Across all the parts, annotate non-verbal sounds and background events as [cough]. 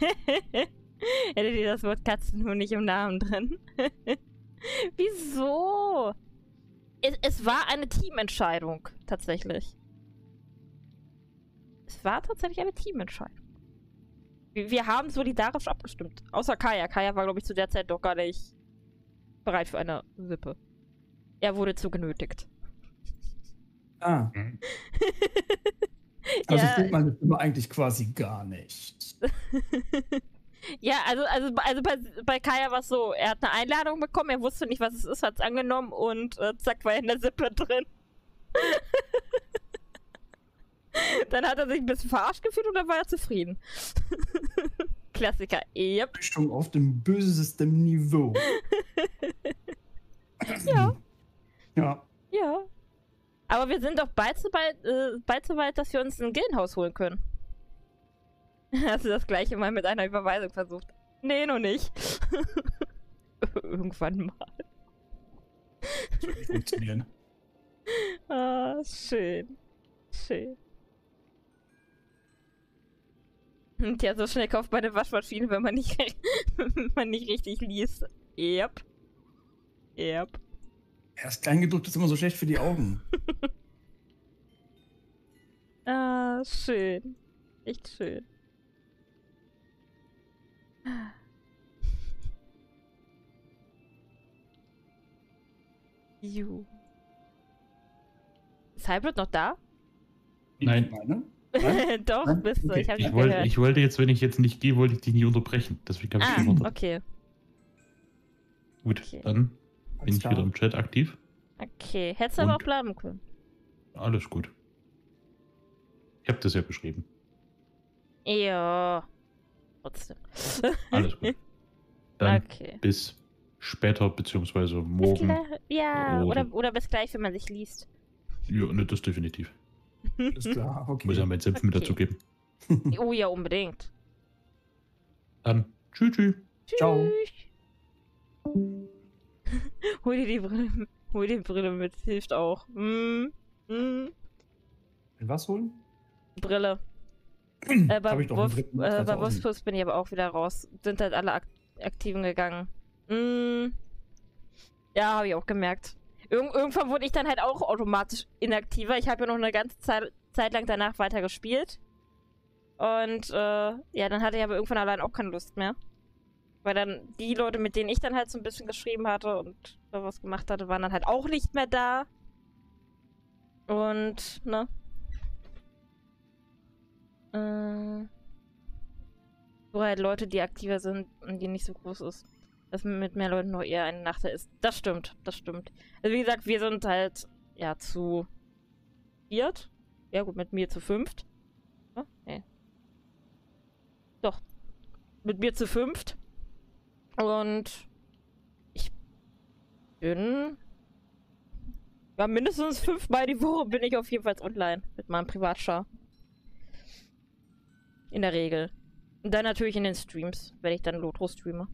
[laughs] Hättet ihr das Wort Katzen nur nicht im Namen drin? [laughs] Wieso? Es, es war eine Teamentscheidung, tatsächlich. Es war tatsächlich eine Teamentscheidung. Wir, wir haben solidarisch abgestimmt. Außer Kaya. Kaya war, glaube ich, zu der Zeit doch gar nicht bereit für eine Wippe. Er wurde zu genötigt. Ah. [laughs] Also ja. stimmt meine Stimme eigentlich quasi gar nicht. [laughs] ja, also, also, also bei, bei Kaya war es so, er hat eine Einladung bekommen, er wusste nicht, was es ist, hat es angenommen und äh, zack, war er in der Sippe drin. [laughs] Dann hat er sich ein bisschen verarscht gefühlt und dann war er zufrieden. [laughs] Klassiker. Yep. Richtung auf dem bösesten Niveau. ja. Ja. Ja. Aber wir sind doch bald so weit, äh, bald so weit, dass wir uns ein Gildenhaus holen können. [laughs] Hast du das gleiche mal mit einer Überweisung versucht? Nee, noch nicht. [laughs] Irgendwann mal. Das wird nicht funktionieren. [laughs] ah, schön. Schön. Und ja, so schnell kauft man eine Waschmaschine, wenn man nicht, wenn man nicht richtig liest. Yep. Yep. Das Kleingedruckte ist immer so schlecht für die Augen. [laughs] ah, schön. Echt schön. Ju. Ist Hybrid noch da? Nein. Meine? [laughs] Doch, Nein? bist du. Okay. Ich, ich, wollte, ich wollte jetzt, wenn ich jetzt nicht gehe, wollte ich dich nie unterbrechen. Deswegen habe ich ah, okay. Gut, okay. dann bin ich wieder im Chat aktiv. Okay, hättest du aber auch bleiben können. Alles gut. Ich habe das ja beschrieben. Ja. Trotzdem. Alles gut. [laughs] Dann okay. bis später, beziehungsweise morgen. Ja, oder, oder, oder bis gleich, wenn man sich liest. Ja, ne, das definitiv. Ist klar, [laughs] okay. Muss ja meinen Senf okay. mit dazugeben. Oh ja, unbedingt. Dann tschüss. tschüss. Ciao. [laughs] hol dir die Brille, hol die Brille mit, hilft auch. Mm, mm. Was holen? Brille. [clears throat] äh, bei Wolf, äh, bei Wolfsburg bin ich aber auch wieder raus. Sind halt alle Ak Aktiven gegangen. Mm. Ja, habe ich auch gemerkt. Ir irgendwann wurde ich dann halt auch automatisch inaktiver. Ich habe ja noch eine ganze Zeit, Zeit lang danach weiter gespielt. Und äh, ja, dann hatte ich aber irgendwann allein auch keine Lust mehr. Weil dann die Leute, mit denen ich dann halt so ein bisschen geschrieben hatte und was gemacht hatte, waren dann halt auch nicht mehr da. Und, ne? Äh, so halt Leute, die aktiver sind und die nicht so groß ist dass mit mehr Leuten nur eher eine Nacht ist. Das stimmt, das stimmt. Also wie gesagt, wir sind halt, ja, zu viert. Ja gut, mit mir zu fünft. Oh, nee. Doch. Mit mir zu fünft. Und ich bin ja, mindestens fünfmal die Woche bin ich auf jeden Fall online mit meinem Privatschar. In der Regel. Und dann natürlich in den Streams, wenn ich dann Lotro streame.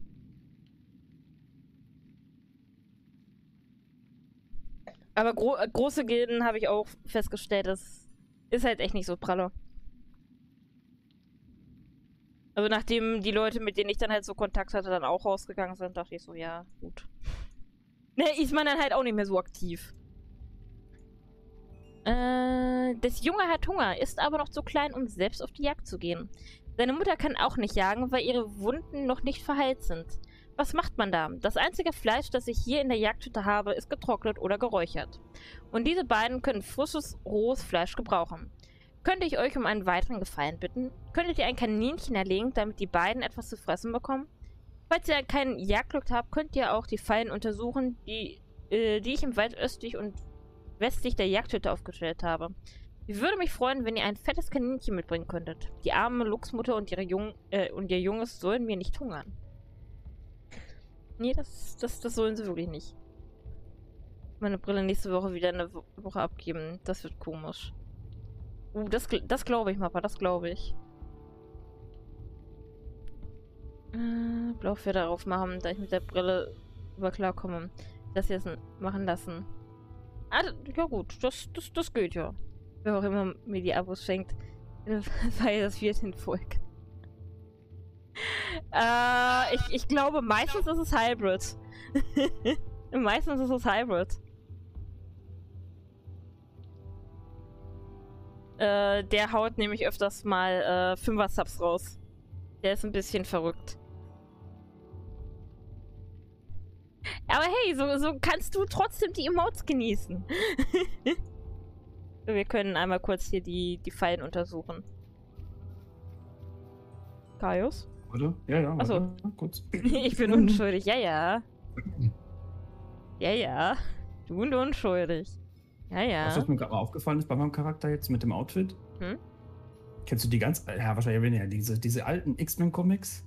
Aber gro äh, große Gilden habe ich auch festgestellt, das ist halt echt nicht so pralle. Also nachdem die Leute, mit denen ich dann halt so Kontakt hatte, dann auch rausgegangen sind, dachte ich so, ja, gut. [laughs] Ne, ist man dann halt auch nicht mehr so aktiv. Äh, das Junge hat Hunger, ist aber noch zu klein, um selbst auf die Jagd zu gehen. Seine Mutter kann auch nicht jagen, weil ihre Wunden noch nicht verheilt sind. Was macht man da? Das einzige Fleisch, das ich hier in der Jagdhütte habe, ist getrocknet oder geräuchert. Und diese beiden können frisches, rohes Fleisch gebrauchen. Könnte ich euch um einen weiteren Gefallen bitten? Könntet ihr ein Kaninchen erlegen, damit die beiden etwas zu fressen bekommen? Falls ihr keinen Jagdglück habt, könnt ihr auch die Fallen untersuchen, die, äh, die ich im Wald östlich und westlich der Jagdhütte aufgestellt habe. Ich würde mich freuen, wenn ihr ein fettes Kaninchen mitbringen könntet. Die arme Luchsmutter und, ihre Jung äh, und ihr Junges sollen mir nicht hungern. Nee, das, das, das sollen sie wirklich nicht. Meine Brille nächste Woche wieder eine Woche abgeben. Das wird komisch. Uh, das, das glaube ich, Mappa, das glaube ich. Äh, Blaufell darauf machen, da ich mit der Brille über klarkomme. Das jetzt machen lassen. Ah, ja gut, das, das, das geht ja. Wer auch immer mir die Abos schenkt, [laughs] weil das wird in Volk. [laughs] Äh, ich, ich glaube, meistens ist es Hybrid. [laughs] meistens ist es Hybrid. Äh, der haut nämlich öfters mal äh, Fünfer-Subs raus. Der ist ein bisschen verrückt. Aber hey, so, so kannst du trotzdem die Emotes genießen. [laughs] Wir können einmal kurz hier die, die Fallen untersuchen. Kaius? Warte, ja, ja, Achso. kurz. [laughs] ich bin [laughs] unschuldig, ja, ja. Ja, ja. Du und unschuldig. Ja, ja. Weißt du, was mir gerade mal aufgefallen ist bei meinem Charakter jetzt mit dem Outfit? Hm? Kennst du die ganz, ja, wahrscheinlich weniger, diese, diese alten X-Men-Comics?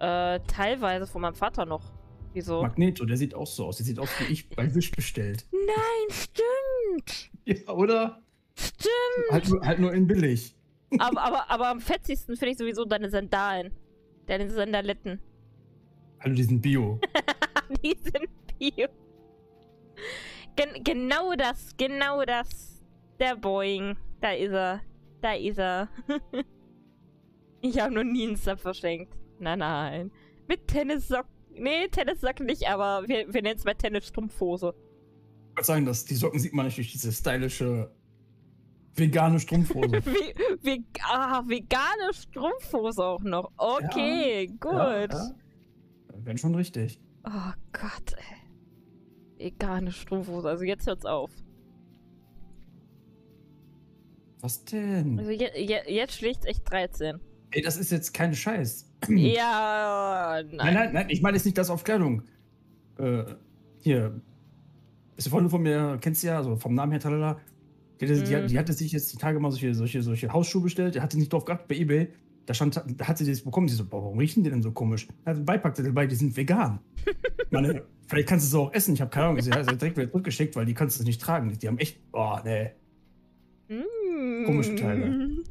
Äh, teilweise von meinem Vater noch. Wieso? Magneto, der sieht auch so aus. Der sieht aus wie ich [laughs] bei Wish bestellt. Nein, stimmt. Ja, oder? Stimmt. Halt nur, halt nur in billig. aber, aber, aber am fetzigsten finde ich sowieso deine Sandalen. Deine Sandaletten. Also die sind Bio. [laughs] die sind Bio. Gen genau das, genau das. Der Boeing. Da ist er. Da ist er. [laughs] ich habe noch nie einen Sub verschenkt. Nein, nein. Mit Tennissocken. Nee, Tennissocken nicht, aber wir, wir nennen es mal Tennisstrumpfhose. Ich würde sagen, dass die Socken sieht man nicht durch diese stylische vegane Strumpfhose. [laughs] Wie, wie, ah, vegane Strumpfhose auch noch. Okay, ja, gut. Ja, ja. Wenn schon richtig. Oh Gott, ey. Vegane Strumpfhose. Also jetzt hört's auf. Was denn? Also je, je, jetzt schlägt's echt 13. Ey, das ist jetzt kein Scheiß. [clears throat] ja, nein. Nein, nein, nein, ich meine jetzt nicht das auf Kleidung. Äh, hier. Ist eine Freundin von mir, kennst du ja, also vom Namen her, talala. Die, die, die, Mhm. die hatte sich jetzt die Tage mal solche, solche, solche Hausschuhe bestellt. Die hatte nicht drauf geachtet bei Ebay. Da stand, da hat sie das bekommen. Sie so, boah, warum riechen die denn so komisch? Da hat einen Beipackzettel dabei, die sind vegan. Meine, vielleicht kannst du sie auch essen. Ich habe keine Ahnung. Sie hat sie direkt wieder zurückgeschickt, weil die kannst du nicht tragen. Die haben echt, boah, nee. Mm. Komische Teile.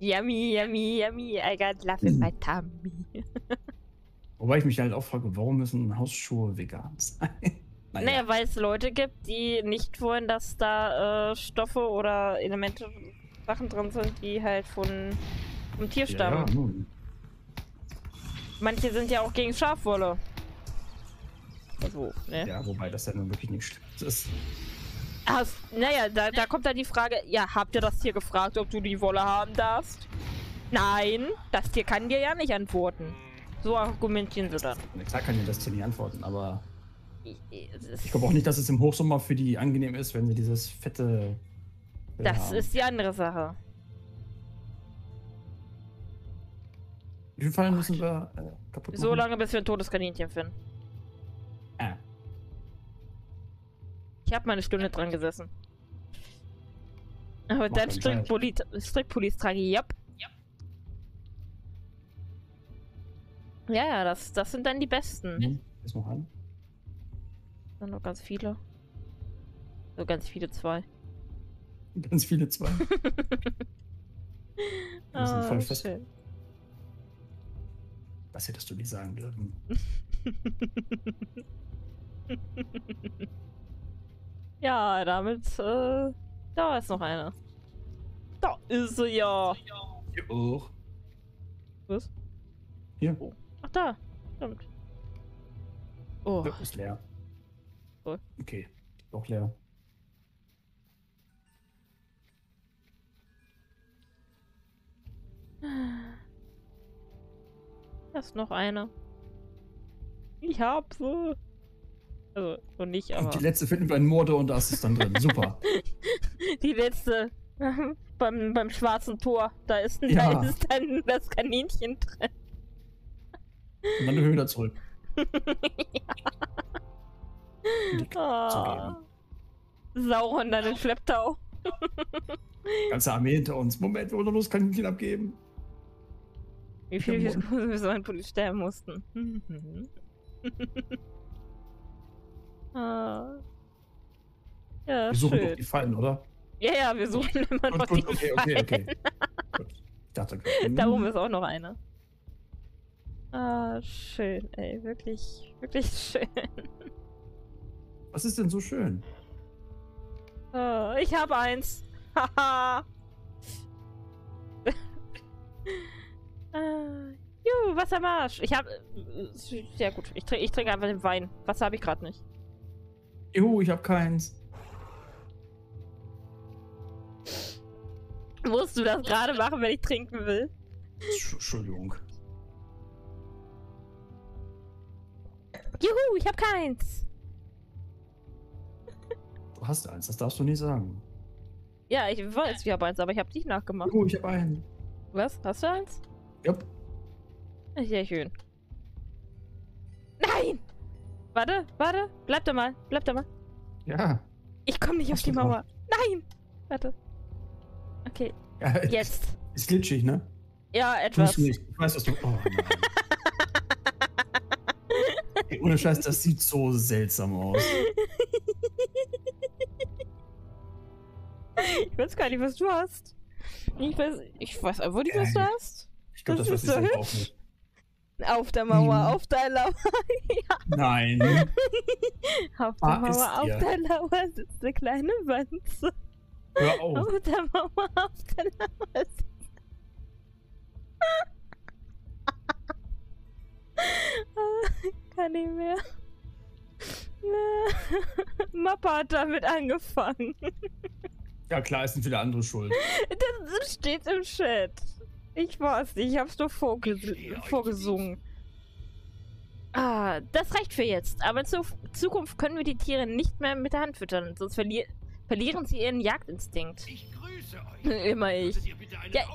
Yummy, yummy, yummy. I got love in my tummy. [laughs] Wobei ich mich halt auch frage, warum müssen Hausschuhe vegan sein? [laughs] Naja, weil es Leute gibt, die nicht wollen, dass da äh, Stoffe oder Elemente, Sachen drin sind, die halt von vom Tier stammen. Ja, nun. Manche sind ja auch gegen Schafwolle. Also, ne? ja, wobei das ja nun wirklich nicht schlimm ist. Hast, naja, da, da kommt dann die Frage, ja, habt ihr das Tier gefragt, ob du die Wolle haben darfst? Nein, das Tier kann dir ja nicht antworten. So argumentieren sie dann. Klar kann ich das Tier nicht antworten, aber Ich, glaube auch nicht, dass es im Hochsommer für die angenehm ist, wenn sie dieses fette. Das haben. ist die andere Sache. Wie viele Fallen müssen wir äh, kaputt machen? So lange, bis wir ein totes Kaninchen finden. Ah, Ich habe mal eine Stunde dran gesessen. Aber Macht dann Strickpullis trage ich, yep. Ja, ja, das, das sind dann die besten. mhm. Ist noch ein? Dann noch ganz viele. So ganz viele zwei. Ganz viele zwei. [laughs] Die sind voll fest. schön. Das hättest du nicht sagen dürfen. [laughs] ja, damit, äh, da ist noch eine. Da ist sie ja. Hier auch. Was? Hier. Ach, da. Stimmt. Oh. Ist leer. Cool. Okay, doch leer. Da ist noch eine. Ich hab sie. Also, noch nicht, aber. Die letzte finden wir in Morde und da ist es dann drin. Super. [laughs] Die letzte. [laughs] beim, beim schwarzen Tor. Da ist, Ja. da ist dann das Kaninchen drin. Und dann wieder zurück. [laughs] Die Oh. Sauron dann in Schlepptau. ganze Armee hinter uns. Moment, wir wollen bloß Kaninchen abgeben. Wie viele [laughs] wir so ein Pulli sterben mussten. [laughs] ah. Ja, Wir suchen doch die Fallen, oder? Ja, ja, wir suchen immer noch Gut, die okay, okay, okay. Gut. Ich dachte [laughs] gerade. Da hm, oben ist auch noch eine. Ah, schön, ey. Wirklich, wirklich schön. Was ist denn so schön? Ah, ich habe eins. Haha. Ah, Juhu, Wassermarsch. Ich habe... Sehr gut. Ich, trinke, ich trinke einfach den Wein. Wasser habe ich gerade nicht. Juhu, ich habe keins. Musst du das gerade machen, wenn ich trinken will? Entschuldigung. Juhu, ich habe keins. Du hast eins, das darfst du nie sagen. Ja, ich weiß, ich habe eins, aber ich habe dich nachgemacht. Juhu, ich habe eins. Was? Hast du eins? Jupp. Sehr schön. Nein! Warte, warte. Bleib da mal. Bleib da mal. Ja. Ich komme nicht auf die du Mauer. Nein! Warte. Okay. ja Jetzt. Ist glitschig, ne? Ja, etwas. Tust nicht. Ich weiß, was du. Oh nein. [laughs] Ey, ohne Scheiß, das sieht so seltsam aus. Ich weiß gar nicht, was du hast. Ich weiß, ich weiß einfach nicht, was du Geil. hast. Ich glaube, Das das, ist weiß so ich auch nicht. Auf der Mauer, Hm. auf der Lauer. [laughs] Nein. Auf der Ah, Mauer, auf ihr. der Lauer sitzt eine kleine Wanze. Hör auf. Auf der Mauer, auf der Lauer sitzt. [laughs] Kann nicht mehr. [laughs] Mappa hat damit angefangen. Ja, klar, es sind wieder andere schuld. Das steht im Chat. Ich weiß nicht, ich hab's nur vorges vorgesungen. Ah, das reicht für jetzt. Aber in Zu Zukunft können wir die Tiere nicht mehr mit der Hand füttern, sonst verli verlieren sie ihren Jagdinstinkt. Ich grüße euch. [laughs] Immer ich. Ja.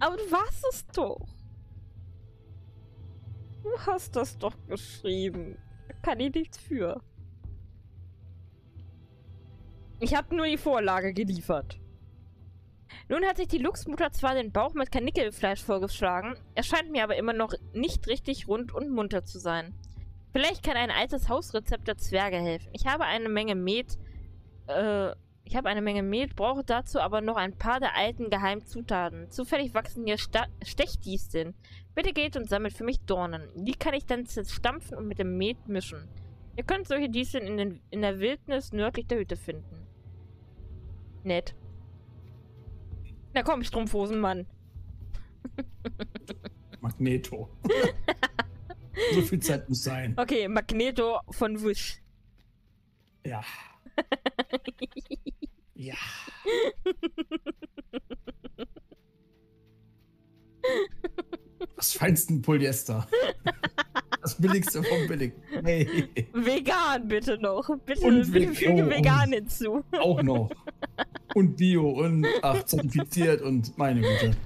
Aber du warst es doch. Du hast das doch geschrieben. Da Kann ich nichts für. Ich habe nur die Vorlage geliefert. Nun hat sich die Luchsmutter zwar den Bauch mit Karnickelfleisch vorgeschlagen, er scheint mir aber immer noch nicht richtig rund und munter zu sein. Vielleicht kann ein altes Hausrezept der Zwerge helfen. Ich habe eine Menge Met, äh, ich habe eine Menge Mehl, brauche dazu aber noch ein paar der alten geheimen Zutaten. Zufällig wachsen hier Sta Stechdisteln. Bitte geht und sammelt für mich Dornen. Die kann ich dann zerstampfen und mit dem Mehl mischen. Ihr könnt solche Disteln in, in der Wildnis nördlich der Hütte finden. Nett. Na komm, Strumpfhosenmann. [laughs] Magneto. [laughs] so viel Zeit muss sein. Okay, Magneto von Wish. Ja. [laughs] Ja. Das feinsten Polyester. Das billigste vom Billig. Hey, Vegan bitte noch. Bitte, Und bitte Ve- füge oh, vegan hinzu. auch noch. Und Bio und ach, zertifiziert und meine Güte.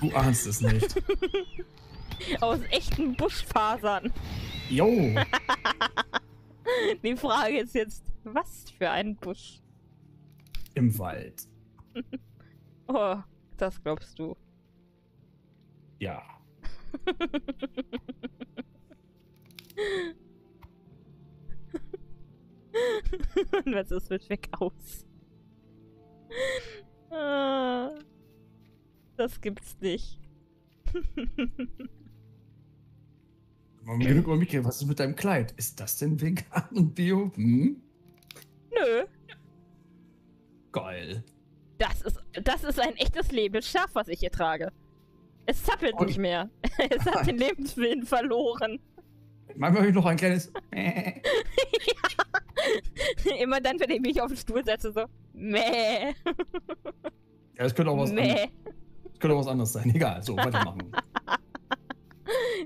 Du ahnst es nicht. Aus echten Buschfasern. Jo, [laughs] Die Frage ist jetzt, was für ein Busch? im Wald. [laughs] Oh, das glaubst du. Ja. [laughs] [laughs] Und was ist mit weg aus? Ah, Das gibt's nicht. Genug über mich, was ist mit deinem Kleid? Ist das denn vegan und Bio? Hm? Nö, Geil. das ist, das ist ein echtes lebendes Schaf, was ich hier trage. Es zappelt Und- nicht mehr. [laughs] Es hat den Lebenswillen verloren. Manchmal habe ich noch ein kleines. [laughs] [laughs] Immer dann, wenn ich mich auf den Stuhl setze, so. Meh. Ja, es könnte auch was, Meh. es könnte auch was anderes sein. Egal, so, weitermachen. [laughs]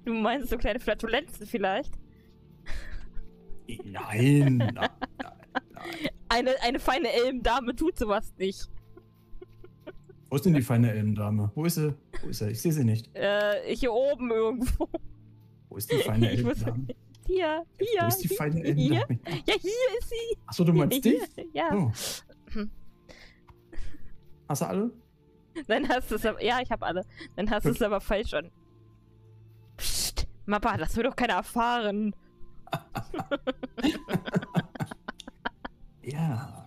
Du meinst so kleine Flatulenzen vielleicht? Nein. nein, nein, nein. Eine, eine feine Elmdame tut sowas nicht. Wo ist denn die feine Elmdame? Wo ist sie? Wo ist sie? Ich sehe sie nicht. Äh, hier oben irgendwo. Wo ist die feine Elmdame? Hier, hier. Wo ist die feine hier. Elmdame? Ja, hier ist sie. Achso, du meinst Hier, dich? Ja. Oh. [laughs] Hast du alle? Dann hast du es aber. Ja, ich habe alle. Dann hast du es aber falsch an. Psst, Mappa, das will doch keiner erfahren. [laughs] Ja.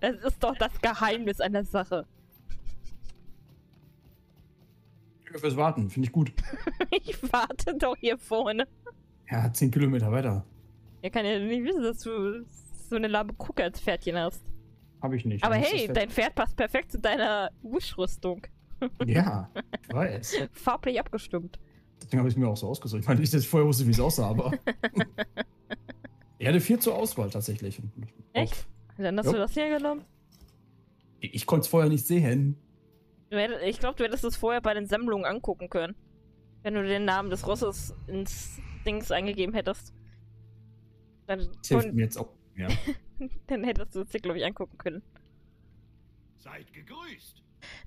Das ist doch das Geheimnis an der Sache. Danke fürs Warten, finde ich gut. [laughs] Ich warte doch hier vorne. Ja, 10 Kilometer weiter. Er kann ja nicht wissen, dass du so eine lahme Kucke als Pferdchen hast. Habe ich nicht. Aber hey, das dein Pferd passt perfekt zu deiner Wish-Rüstung. Ja, [laughs] ich weiß. Farblich abgestimmt. Deswegen habe ich mir auch so ausgesucht. Ich meine nicht, dass ich vorher wusste, wie es aussah, aber. [laughs] er hatte vier zur Auswahl tatsächlich. Echt? Dann hast jo. du das hier genommen? Ich, ich konnte es vorher nicht sehen. Ich glaube, du hättest es vorher bei den Sammlungen angucken können. Wenn du den Namen des Rosses ins Dings eingegeben hättest. Dann das hilft mir jetzt auch. Ja. [laughs] dann hättest du es dir, glaube ich, angucken können. Seid gegrüßt.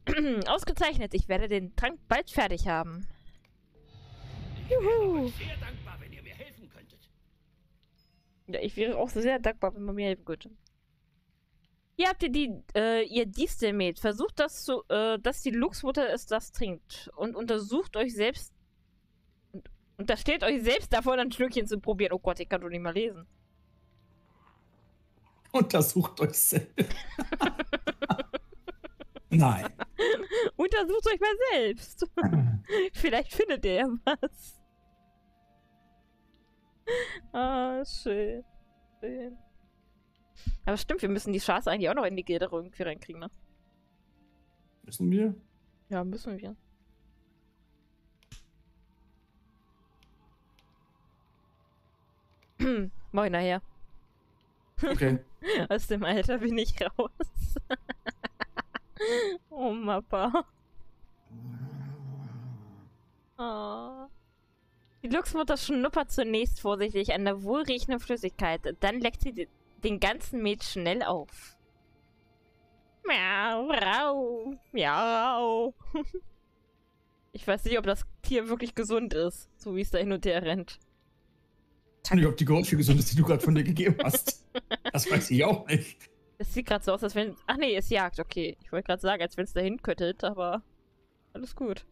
[clears throat] Ausgezeichnet, ich werde den Trank bald fertig haben. Ich wäre sehr dankbar, wenn ihr mir helfen könntet. Ja, ich wäre auch sehr dankbar, wenn man mir helfen könnte. Hier habt ihr die, äh, ihr Distelmet. Versucht das zu, äh, dass die Luchsmutter es das trinkt. Und untersucht euch selbst. Und untersteht euch selbst davor, ein Schlückchen zu probieren. Oh Gott, ich kann doch nicht mal lesen. Untersucht euch selbst. [laughs] Nein. Untersucht euch mal selbst. [laughs] Vielleicht findet ihr ja was. Ah, schön. Schön. Aber stimmt, wir müssen die Chance eigentlich auch noch in die Gilde irgendwie reinkriegen, ne? Müssen wir? Ja, müssen wir. [clears throat] Moin nachher. Okay. [laughs] Aus dem Alter bin ich raus. [laughs] oh, Mappa. Oh. Die Luchsmutter schnuppert zunächst vorsichtig an der wohlriechenden Flüssigkeit. Dann leckt sie den ganzen Met schnell auf. Miau, rau, miau. [laughs] Ich weiß nicht, ob das Tier wirklich gesund ist, so wie es da hin und her rennt. Ich weiß nicht, ob die Geräusche gesund ist, die du gerade von dir gegeben hast. Das weiß ich auch nicht. Es sieht gerade so aus, als wenn. Ach nee, es jagt, okay. Ich wollte gerade sagen, als wenn es dahin köttet, aber alles gut.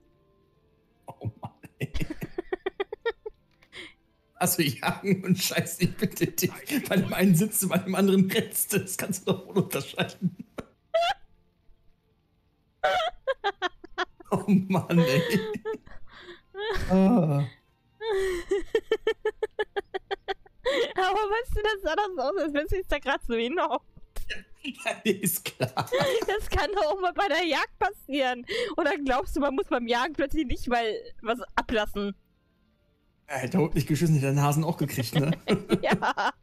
Oh Mann, ey. Also jagen und scheiß dich bitte dich. Bei dem einen sitzt du, bei dem anderen rennst du. Das kannst du doch wohl unterscheiden. oh Mann, ey. [laughs] Ah. [laughs] Aber was du das sah das aus, als wenn sie es da gerade so hinhockt. Ja, ist klar. Das kann doch auch mal bei der Jagd passieren. Oder glaubst du, man muss beim Jagen plötzlich nicht mal was ablassen? Er hätte Hund nicht geschissen, hätte den Hasen auch gekriegt, ne? [laughs] ja.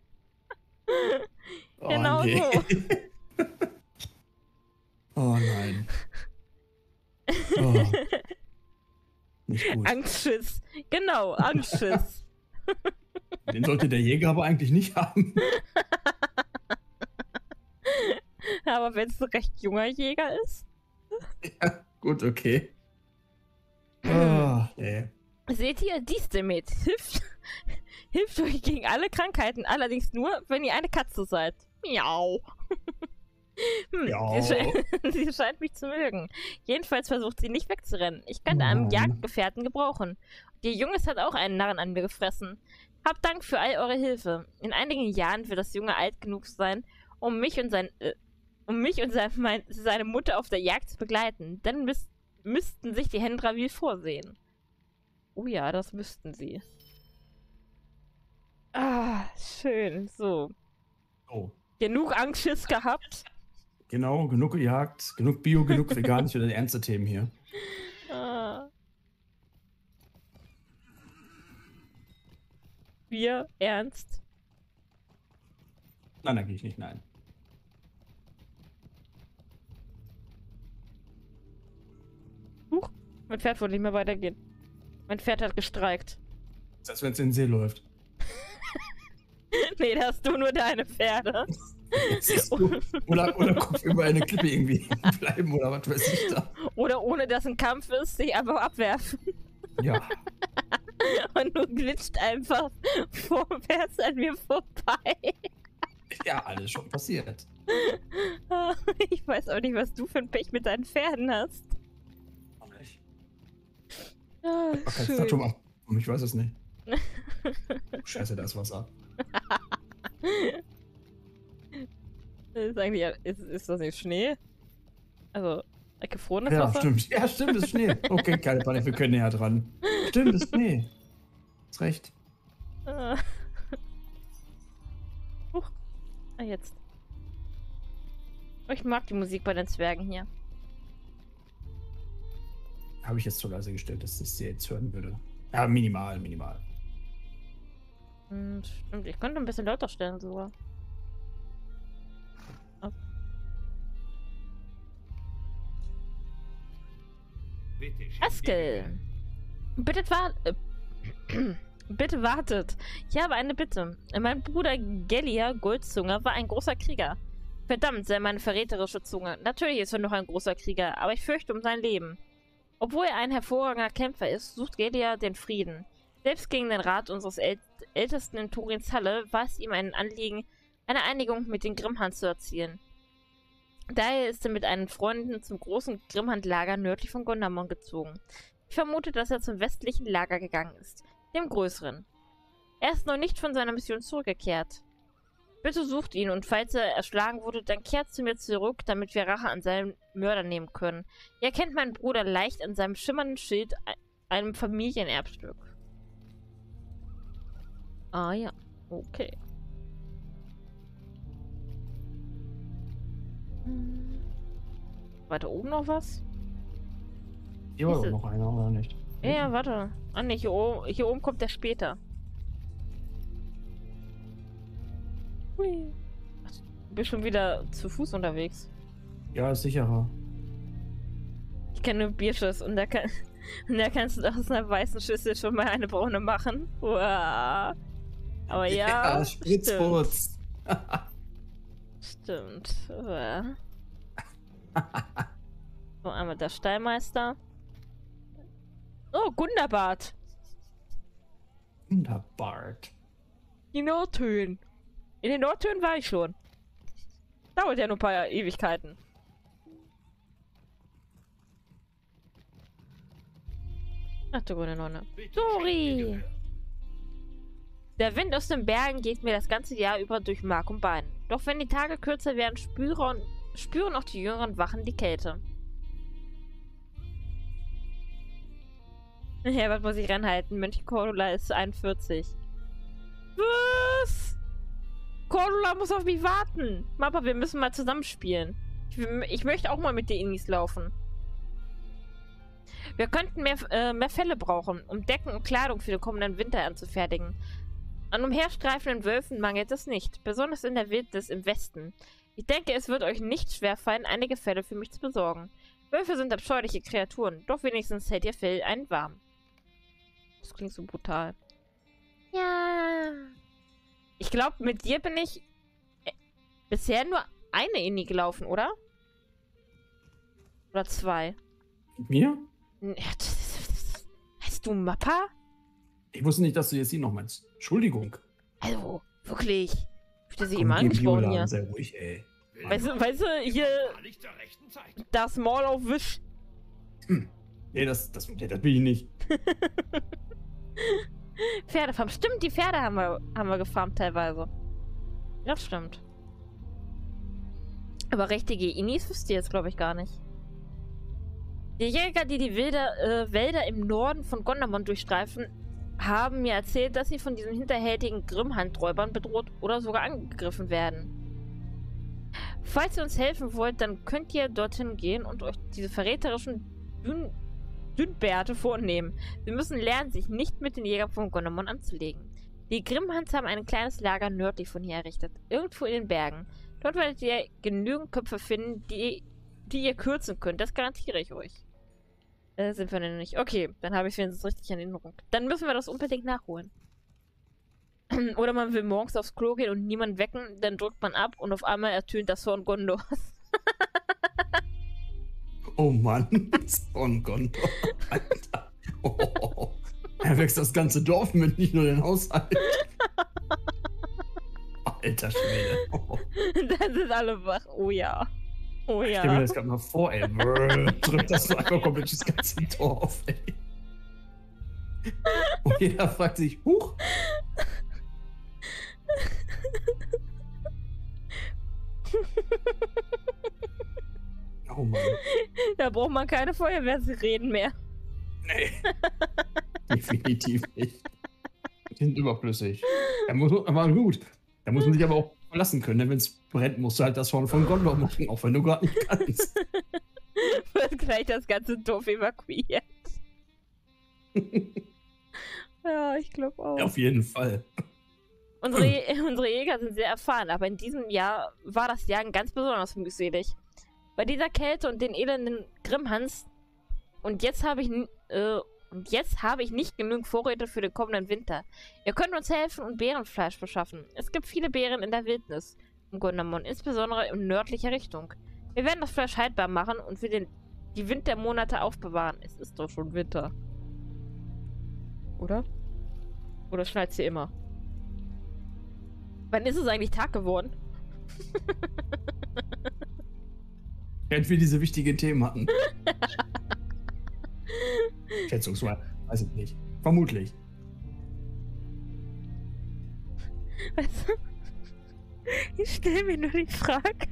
oh, genau nee. so. oh nein. Oh. Nicht gut. Angstschiss. Genau, Angstschiss. [laughs] Den sollte der Jäger aber eigentlich nicht haben. [laughs] aber wenn es ein recht junger Jäger ist. Ja, gut, okay. Oh, nee. Seht ihr, dies damit hilft, [laughs] hilft euch gegen alle Krankheiten, allerdings nur, wenn ihr eine Katze seid. Miau. [laughs] hm, ja. sie, scheint, sie, scheint mich zu mögen. Jedenfalls versucht sie nicht wegzurennen. Ich könnte einen Jagdgefährten gebrauchen. Die Junges hat auch einen Narren an mir gefressen. Habt Dank für all eure Hilfe. In einigen Jahren wird das Junge alt genug sein, um mich und sein, äh, um mich und sein, mein, seine Mutter auf der Jagd zu begleiten. Dann müß, müssten sich die Händler wie vorsehen. Oh ja, das müssten sie. Ah, schön. So. Oh. Genug Angstschiss gehabt. Genau, genug gejagt, genug Bio, genug veganisch oder ernste Themen hier. [laughs] Ah. Wir ernst? Nein, da gehe ich nicht, nein. Huch, mein Pferd wollte nicht mehr weitergehen. Mein Pferd hat gestreikt. Das heißt, wenn es in den See läuft. [laughs] nee, da hast du nur deine Pferde. oder, oder Kopf über eine Klippe irgendwie bleiben oder was weiß ich da. Oder ohne dass ein Kampf ist, sich einfach abwerfen. Ja. [laughs] [laughs] Und du glitscht einfach [laughs] vorwärts an mir vorbei. Ja, alles schon passiert. [laughs] Ich weiß auch nicht, was du für ein Pech mit deinen Pferden hast. Ah, kein Datum ab. Ich weiß es nicht. Scheiße, da ist Wasser. ist eigentlich, ist, ist das nicht Schnee? Also, gefrorenes ja, Wasser? Ja, stimmt. Ja, stimmt, ist Schnee. [laughs] Okay, keine Panik, wir können näher dran. Stimmt, ist Schnee. Ist recht. Ah. Huch. Ah, jetzt. Oh, ich mag die Musik bei den Zwergen hier. Habe ich jetzt zu leise gestellt, dass ich sie jetzt hören würde. Ja, minimal, minimal. Hm, stimmt, ich könnte ein bisschen lauter stellen sogar. Askel! Bitte wart... Äh, [clears throat] bitte wartet. Ich habe eine Bitte. Mein Bruder Gelia Goldzunge war ein großer Krieger. Verdammt, sei meine verräterische Zunge. Natürlich ist er noch ein großer Krieger, aber ich fürchte um sein Leben. Obwohl er ein hervorragender Kämpfer ist, sucht Gelia den Frieden. Selbst gegen den Rat unseres äl Ältesten in Turins Halle war es ihm ein Anliegen, eine Einigung mit den Grimmhand zu erzielen. Daher ist er mit einen Freunden zum großen Grimmhand-Lager nördlich von Gondamon gezogen. Ich vermute, dass er zum westlichen Lager gegangen ist, dem größeren. Er ist noch nicht von seiner Mission zurückgekehrt. Bitte sucht ihn und falls er erschlagen wurde, dann kehrt zu mir zurück, damit wir Rache an seinem Mörder nehmen können. Ihr erkennt meinen Bruder leicht an seinem schimmernden Schild, einem Familienerbstück. Ah ja, okay. Weiter oben noch was? Hier war noch einer, oder nicht? Ja, ja, warte. Ah ne, hier, oben, hier oben kommt der später. Hui. Du bist schon wieder zu Fuß unterwegs. Ja, ist sicherer. Ich kenne nur Bierschuss und da, kann, [laughs] und da kannst du aus einer weißen Schüssel schon mal eine braune machen. Wow. Aber ja. Ja, Spritzputz. [laughs] Stimmt. so, einmal der Stallmeister. Oh, Gunderbart. Gunderbart. Die Nordhöhen. In den Nordhöhen war ich schon. Dauert ja nur ein paar Ewigkeiten. Ach du gute Nonne. Sorry. Der Wind aus den Bergen geht mir das ganze Jahr über durch Mark und Bein. Doch wenn die Tage kürzer werden, spüren, spüren auch die jüngeren Wachen die Kälte. [laughs] Ja, was muss ich ranhalten? Mönch Cordula ist 41. Was? Cordula muss auf mich warten. Mappa, wir müssen mal zusammenspielen. Ich, ich möchte auch mal mit den Inis laufen. Wir könnten mehr, äh, mehr Fälle brauchen, um Decken und Kleidung für den kommenden Winter anzufertigen. An umherstreifenden Wölfen mangelt es nicht, besonders in der Wildnis im Westen. Ich denke, es wird euch nicht schwerfallen, einige Fälle für mich zu besorgen. Wölfe sind abscheuliche Kreaturen, doch wenigstens hält ihr Fell einen warm. Das klingt so brutal. Ja. Ich glaube, mit dir bin ich äh, bisher nur eine Inni gelaufen, oder? Oder zwei. Mit mir? Heißt du Mappa? Ich wusste nicht, dass du jetzt ihn noch meinst. Entschuldigung. Also, wirklich. Ich hätte sie immer angesprochen hier. Sehr ruhig, ey. Weißt du, weißt du, hier. Das Maul auf Wisch. Hm. Nee, das, das, nee, das will ich nicht. [laughs] Pferdefarm. Stimmt, die Pferde haben wir, haben wir gefarmt teilweise. Das stimmt. Aber richtige Inis wisst ihr jetzt, glaube ich, gar nicht. Die Jäger, die die Wilder, äh, Wälder im Norden von Gondamon durchstreifen, haben mir erzählt, dass sie von diesen hinterhältigen Grimmhandräubern bedroht oder sogar angegriffen werden. Falls ihr uns helfen wollt, dann könnt ihr dorthin gehen und euch diese verräterischen Dün Dünnbärte vornehmen. Wir müssen lernen, sich nicht mit den Jägern von Gondamon anzulegen. Die Grimmhands haben ein kleines Lager nördlich von hier errichtet, irgendwo in den Bergen. Dort werdet ihr genügend Köpfe finden, die, die ihr kürzen könnt, das garantiere ich euch. Äh, sind wir denn nicht. Okay, dann habe ich es wenigstens richtig in Erinnerung. Dann müssen wir das unbedingt nachholen. [clears throat] Oder man will morgens aufs Klo gehen und niemanden wecken, dann drückt man ab und auf einmal ertönt das Horn Gondors. [laughs] oh Mann, das Horn Gondor. Alter. Oh, er wächst das ganze Dorf mit, nicht nur den Haushalt. [laughs] Alter Schwede. Oh. Dann sind alle wach. Oh ja. Oh ja. Ich stell mir das gerade mal vor, ey. [laughs] Drückt das so einfach komplett das ganze Dorf, ey. Und jeder fragt sich, huch. [laughs] Oh Mann. Da braucht man keine Feuerwehrsirenen mehr. Nee. [laughs] Definitiv nicht. Die sind überflüssig. Ja, muss, aber gut. Da muss man sich aber auch verlassen können. Wenn es brennt, musst du halt das Horn von Gondor machen, auch wenn du gerade nicht kannst. [laughs] Wird gleich das ganze Dorf evakuiert. [laughs] ja, ich glaube auch. Ja, auf jeden Fall. Unsere, [laughs] unsere Jäger sind sehr erfahren, aber in diesem Jahr war das Jagen ganz besonders mühselig. Bei dieser Kälte und den elenden Grimmhans und jetzt habe ich äh, und jetzt habe ich nicht genügend Vorräte für den kommenden Winter. Ihr könnt uns helfen und Bärenfleisch beschaffen. Es gibt viele Bären in der Wildnis um Gondamon, insbesondere in nördlicher Richtung. Wir werden das Fleisch haltbar machen und für den, die Wintermonate aufbewahren. Es ist doch schon Winter. Oder? Oder schneit sie immer? Wann ist es eigentlich Tag geworden? Während wir diese wichtigen Themen hatten. [laughs] Schätzungsweise. Weiß ich nicht. Vermutlich. Weißt du, ich stelle mir nur die Frage.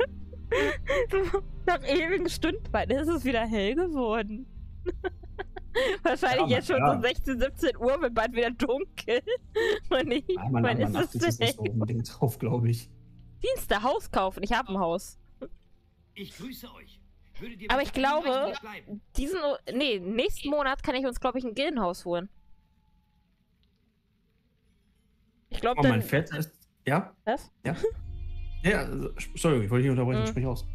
So, nach ewigen Stunden, wann ist es wieder hell geworden? [laughs] Wahrscheinlich ja, jetzt schon ja. so 16, 17 Uhr, wird bald wieder dunkel. Und [laughs] ich, ja, man, man ist es ist nicht so unbedingt drauf, glaube ich. Dienste, Haus kaufen. Ich habe ein Haus. Ich grüße euch. Aber ich glaube, diesen, nee, nächsten Monat kann ich uns, glaube ich, ein Gildenhaus holen. Ich glaube, oh, dann... mein Fett ist, ja? Was? Ja. ja, also, sorry, ich wollte nicht unterbrechen, mhm. sprich aus.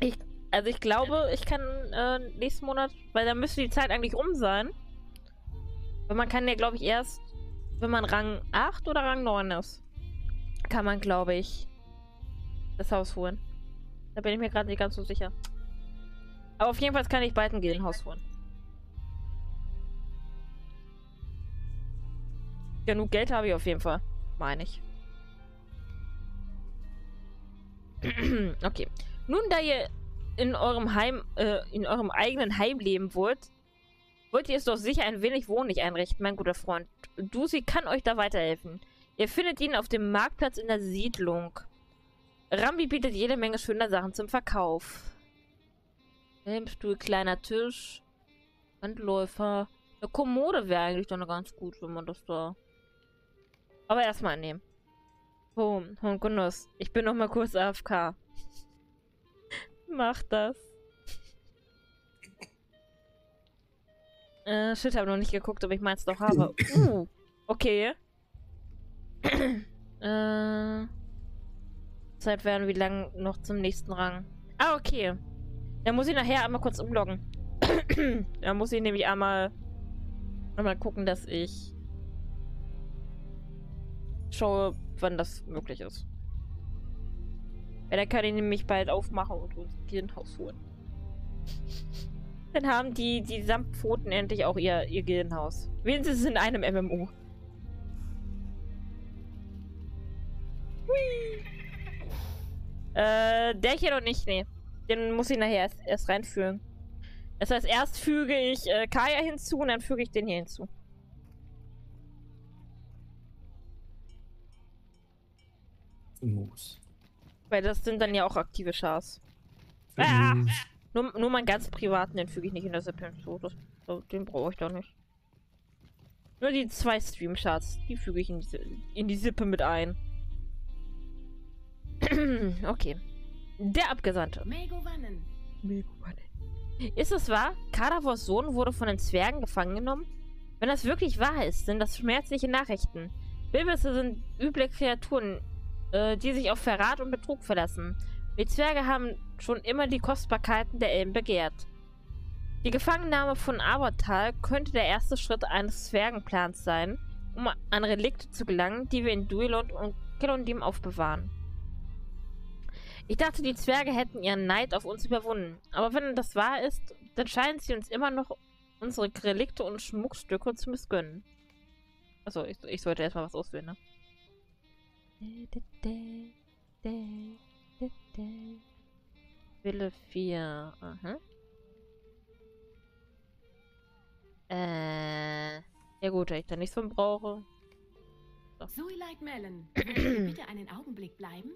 Ich, also ich glaube, ich kann äh, nächsten Monat, weil dann müsste die Zeit eigentlich um sein. Weil man kann ja, glaube ich, erst, wenn man Rang 8 oder Rang 9 ist, kann man, glaube ich, das Haus holen. Da bin ich mir gerade nicht ganz so sicher. Aber auf jeden Fall kann ich bald ein Gildenhaus holen. Genug Geld habe ich auf jeden Fall. Meine ich. [clears throat] okay. Nun, da ihr in eurem Heim, äh, in eurem eigenen Heim leben wollt, wollt ihr es doch sicher ein wenig wohnlich einrichten, mein guter Freund. Dusi kann euch da weiterhelfen. Ihr findet ihn auf dem Marktplatz in der Siedlung. Rambi bietet jede Menge schöner Sachen zum Verkauf. Helmstuhl, kleiner Tisch, Handläufer. Eine Kommode wäre eigentlich doch noch ganz gut, wenn man das da... Aber erstmal nehmen. Oh, oh Genuss. Ich bin noch mal kurz AFK. [laughs] Mach das. Äh, shit, habe noch nicht geguckt, ob ich meins noch habe. Uh, okay. [clears throat] äh, Zeit werden wie lang noch zum nächsten Rang. Ah, okay. Dann muss ich nachher einmal kurz umloggen. [clears throat] da muss ich nämlich einmal, einmal gucken, dass ich schaue, wann das möglich ist. Weil dann kann ich nämlich bald aufmachen und uns Gildenhaus holen. Dann haben die, die Samtpfoten endlich auch ihr, ihr Gildenhaus. Wenigstens in einem MMO. Hui. Äh, der hier noch nicht, nee. Den muss ich nachher erst, erst reinführen. Das heißt, erst füge ich äh, Kaya hinzu und dann füge ich den hier hinzu. Muss. Weil das sind dann ja auch aktive Chars. Ah, nur, nur meinen ganz privaten, den füge ich nicht in das App hinzu. Das, den brauche ich doch nicht. Nur die zwei Stream-Charts, die füge ich in, diese, in die Sippe mit ein. [clears throat] okay. Der Abgesandte. Megowannen. Ist es wahr? Kadavors Sohn wurde von den Zwergen gefangen genommen? Wenn das wirklich wahr ist, sind das schmerzliche Nachrichten. Bilbisse sind üble Kreaturen, äh, die sich auf Verrat und Betrug verlassen. Die Zwerge haben schon immer die Kostbarkeiten der Elben begehrt. Die Gefangennahme von Abertal könnte der erste Schritt eines Zwergenplans sein, um an Relikte zu gelangen, die wir in Duelond und Kelondim aufbewahren. Ich dachte, die Zwerge hätten ihren Neid auf uns überwunden. Aber wenn das wahr ist, dann scheinen sie uns immer noch unsere Relikte und Schmuckstücke zu missgönnen. Achso, ich, ich sollte erstmal was auswählen, ne? Wille 4. Aha. Äh. Ja gut, wenn ich da nichts von brauche. So. Zoe Light Melon, bitte einen Augenblick bleiben?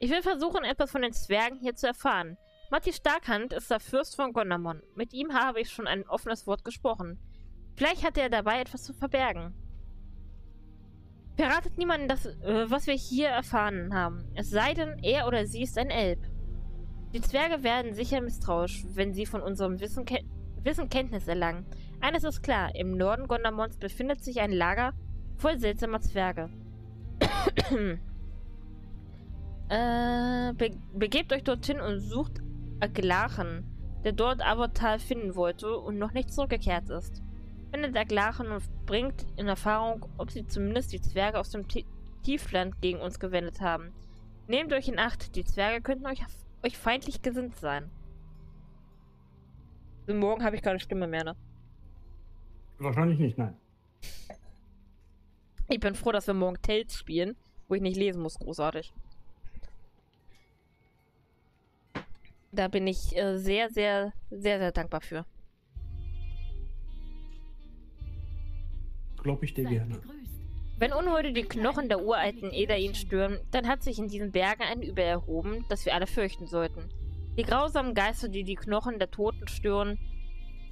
Ich will versuchen, etwas von den Zwergen hier zu erfahren. Matti Starkhand ist der Fürst von Gondamon. Mit ihm habe ich schon ein offenes Wort gesprochen. Vielleicht hat er dabei etwas zu verbergen. Verratet niemanden das, äh, was wir hier erfahren haben. Es sei denn, er oder sie ist ein Elb. Die Zwerge werden sicher misstrauisch, wenn sie von unserem Wissen, Ke Wissen Kenntnis erlangen. Eines ist klar, im Norden Gondamons befindet sich ein Lager voll seltsamer Zwerge. Äh, be begebt euch dorthin und sucht Aglachen, der dort Avatar finden wollte und noch nicht zurückgekehrt ist. Findet Aglachen und bringt in Erfahrung, ob sie zumindest die Zwerge aus dem T Tiefland gegen uns gewendet haben. Nehmt euch in Acht, die Zwerge könnten euch, euch feindlich gesinnt sein. Morgen habe ich keine Stimme mehr, ne? Wahrscheinlich nicht, nein. Ich bin froh, dass wir morgen Tales spielen, wo ich nicht lesen muss, großartig. Da bin ich äh, sehr, sehr, sehr, sehr dankbar für. Glaube ich dir Seid gerne. gegrüßt. Wenn Unholde die Knochen der uralten Edain stören, dann hat sich in diesen Bergen ein Übel erhoben, das wir alle fürchten sollten. Die grausamen Geister, die die Knochen der Toten stören,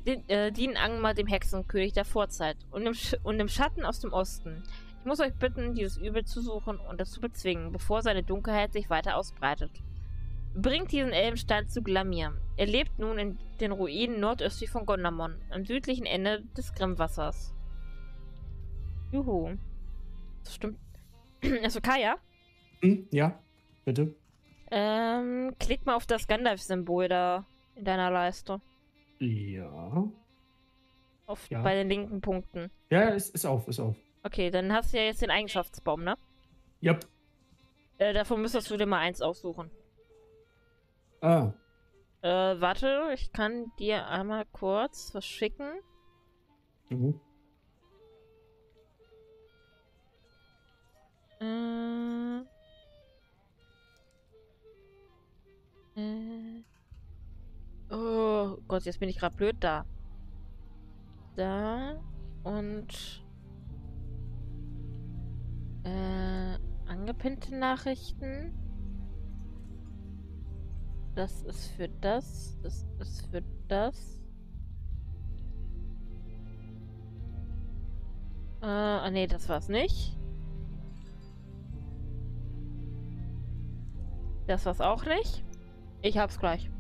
äh, dienen Angmar dem Hexenkönig der Vorzeit und im, Sch und im Schatten aus dem Osten. Ich muss euch bitten, dieses Übel zu suchen und es zu bezwingen, bevor seine Dunkelheit sich weiter ausbreitet. Bringt diesen Elbenstein zu Glamir. Er lebt nun in den Ruinen nordöstlich von Gondamon, am südlichen Ende des Grimmwassers. Juhu. Das stimmt. [clears throat] Also Kaya, Hm? Ja, bitte. ähm, klick mal auf das Gandalf-Symbol da in deiner Leiste. Ja. Auf, Ja. Bei den linken Punkten. Ja, ist, ist auf, ist auf. Okay, dann hast du ja jetzt den Eigenschaftsbaum, ne? Ja. Äh, davon müsstest du dir mal eins aussuchen. Ah, Äh, warte, ich kann dir einmal kurz was schicken. mhm. Äh. Äh. Oh Gott, jetzt bin ich gerade blöd da. Da und äh, angepinnte Nachrichten. Das ist für das, das ist für das. Äh, ah nee, das war's nicht. Das war's auch nicht. Ich hab's gleich.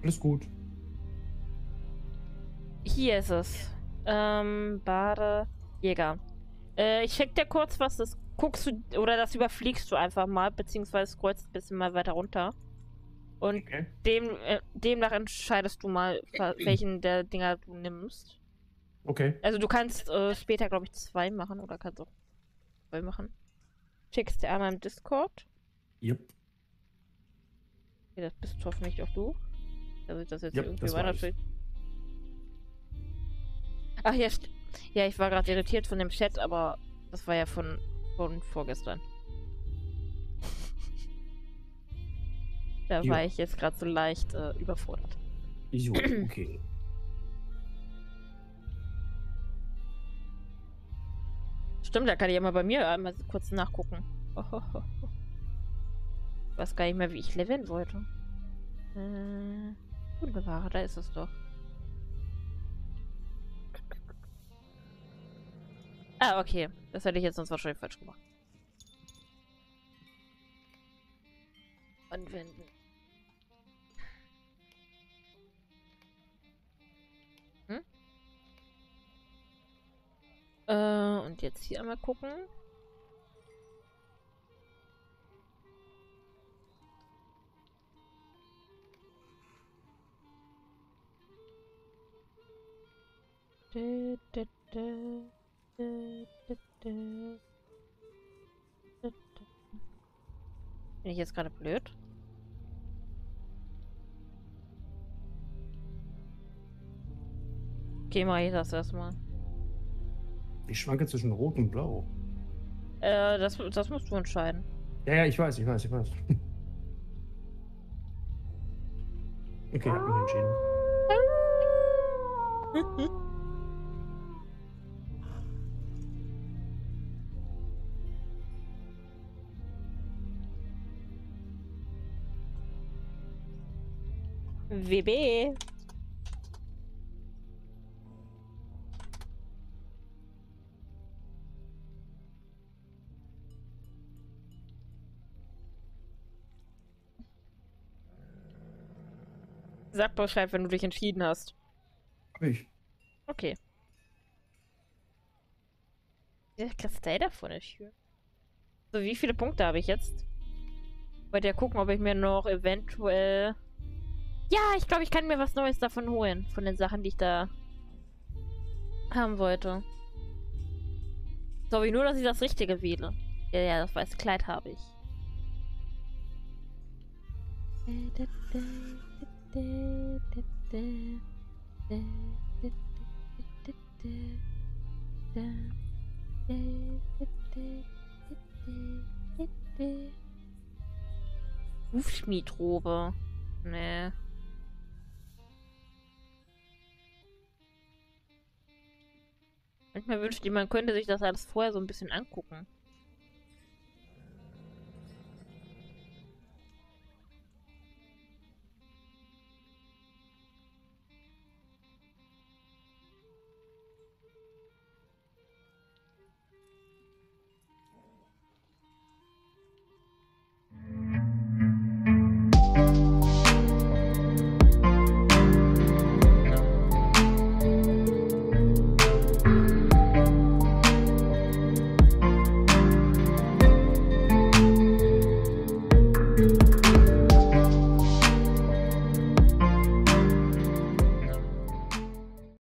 alles gut. Hier ist es. Ähm, Bade, Jäger. Äh, ich check dir kurz, was das guckst du, oder das überfliegst du einfach mal, beziehungsweise scrollst ein bisschen mal weiter runter. Und Okay. dem, äh, demnach entscheidest du mal, [clears throat] welchen der Dinger du nimmst. Okay. Also du kannst äh, später, glaube ich, zwei machen oder kannst auch zwei machen. Schickst dir einmal im Discord. Yep. Okay, das bist hoffentlich auch du. Ich das jetzt Ja, irgendwie weiterschicke. Ach ja, ja, ich war gerade irritiert von dem Chat, aber das war ja von, von vorgestern. Da Ja. war ich jetzt gerade so leicht äh, überfordert. So, [clears throat] okay. Stimmt, da kann ich ja mal bei mir einmal kurz nachgucken. Ohoho. Ich weiß gar nicht mehr, wie ich leveln wollte. Äh, Wunderbare, da ist es doch. Ah, okay. Das hätte ich jetzt sonst wahrscheinlich falsch gemacht. Anwenden. Äh, und jetzt hier einmal gucken. Dä. Dä, dä. Bin ich jetzt gerade blöd? Okay, mach ich das erstmal. Ich schwanke zwischen Rot und Blau. Äh, das, das musst du entscheiden. Ja, ja, ich weiß, ich weiß, ich weiß. [laughs] Okay, hab mich entschieden. WB. Sag Bescheid, wenn du dich entschieden hast. Hab ich. Okay. Der Kristall da vor der Tür. So, wie viele Punkte habe ich jetzt? Wollte ja gucken, ob ich mir noch eventuell... Ja, ich glaube, ich kann mir was Neues davon holen. Von den Sachen, die ich da haben wollte. So, wie nur, dass ich das Richtige wähle. Ja, ja, das weiße Kleid habe ich. Hufschmiedrobe. Nee. Manchmal wünscht ich, man könnte sich das alles vorher so ein bisschen angucken.